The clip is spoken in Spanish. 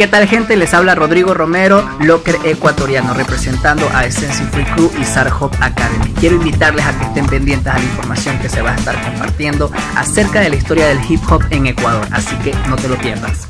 ¿Qué tal gente? Les habla Rodrigo Romero, locker ecuatoriano, representando a Essence Free Crew y Sar Hop Academy. Quiero invitarles a que estén pendientes a la información que se va a estar compartiendo acerca de la historia del hip hop en Ecuador, así que no te lo pierdas.